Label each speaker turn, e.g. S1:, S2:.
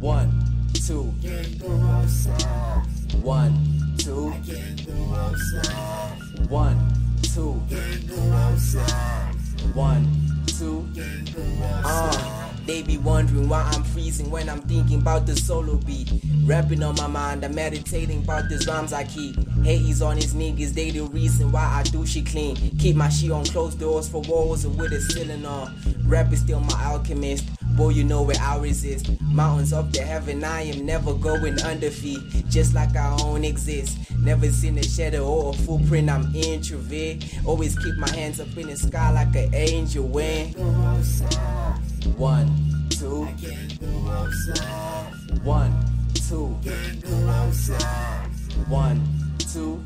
S1: One, two. One, two. One, two. One, two. Uh, they be wondering why I'm freezing when I'm thinking about the solo beat. Rapping on my mind, I'm meditating about these rhymes I keep. Haties on his niggas, they the reason why I do shit clean. Keep my shit on closed doors for walls and with a ceiling on. Rap is still my alchemist. Boy, you know where I is. Mountains up to heaven, I am never going under feet. Just like I own exist. Never seen a shadow or a footprint, I'm introvert. Always keep my hands up in the sky like an angel wing. One, two. One, two. One, two.